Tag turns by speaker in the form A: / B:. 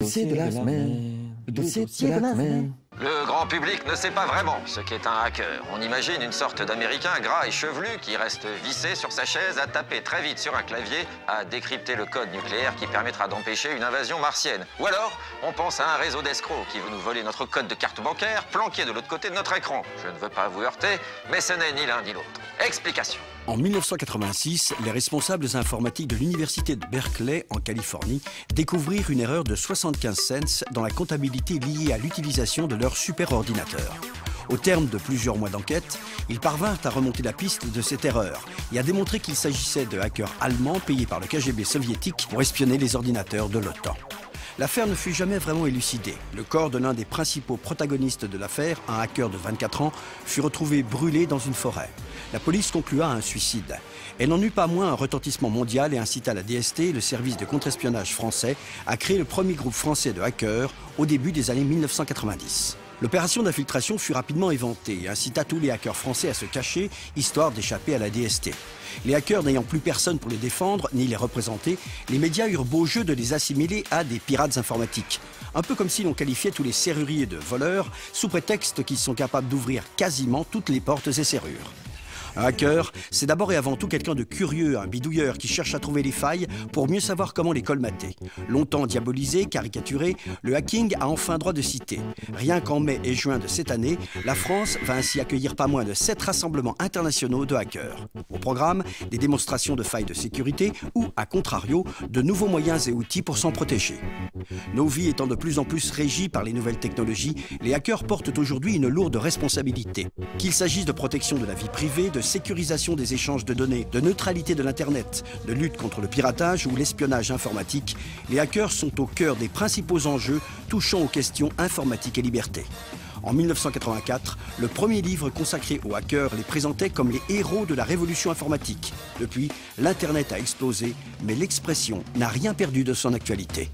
A: dossier de la semaine. Dossier de la semaine.
B: Le grand public ne sait pas vraiment ce qu'est un hacker. On imagine une sorte d'Américain gras et chevelu qui reste vissé sur sa chaise à taper très vite sur un clavier, à décrypter le code nucléaire qui permettra d'empêcher une invasion martienne. Ou alors, on pense à un réseau d'escrocs qui veut nous voler notre code de carte bancaire planqué de l'autre côté de notre écran. Je ne veux pas vous heurter, mais ce n'est ni l'un ni l'autre. Explication.
C: En 1986, les responsables informatiques de l'Université de Berkeley, en Californie, découvrirent une erreur de 75 cents dans la comptabilité liée à l'utilisation de leur superordinateur. Au terme de plusieurs mois d'enquête, ils parvinrent à remonter la piste de cette erreur et à démontrer qu'il s'agissait de hackers allemands payés par le KGB soviétique pour espionner les ordinateurs de l'OTAN. L'affaire ne fut jamais vraiment élucidée. Le corps de l'un des principaux protagonistes de l'affaire, un hacker de 24 ans, fut retrouvé brûlé dans une forêt. La police conclua à un suicide. Elle n'en eut pas moins un retentissement mondial et incita la DST, le service de contre-espionnage français, à créer le premier groupe français de hackers au début des années 1990. L'opération d'infiltration fut rapidement éventée et incita tous les hackers français à se cacher, histoire d'échapper à la DST. Les hackers n'ayant plus personne pour les défendre, ni les représenter, les médias eurent beau jeu de les assimiler à des pirates informatiques. Un peu comme si l'on qualifiait tous les serruriers de voleurs, sous prétexte qu'ils sont capables d'ouvrir quasiment toutes les portes et serrures. Un hacker, c'est d'abord et avant tout quelqu'un de curieux, un bidouilleur qui cherche à trouver les failles pour mieux savoir comment les colmater. Longtemps diabolisé, caricaturé, le hacking a enfin droit de citer. Rien qu'en mai et juin de cette année, la France va ainsi accueillir pas moins de sept rassemblements internationaux de hackers. Au programme, des démonstrations de failles de sécurité ou, à contrario, de nouveaux moyens et outils pour s'en protéger. Nos vies étant de plus en plus régies par les nouvelles technologies, les hackers portent aujourd'hui une lourde responsabilité. Qu'il s'agisse de protection de la vie privée, sécurisation des échanges de données, de neutralité de l'Internet, de lutte contre le piratage ou l'espionnage informatique, les hackers sont au cœur des principaux enjeux touchant aux questions informatiques et liberté. En 1984, le premier livre consacré aux hackers les présentait comme les héros de la révolution informatique. Depuis, l'Internet a explosé, mais l'expression n'a rien perdu de son actualité.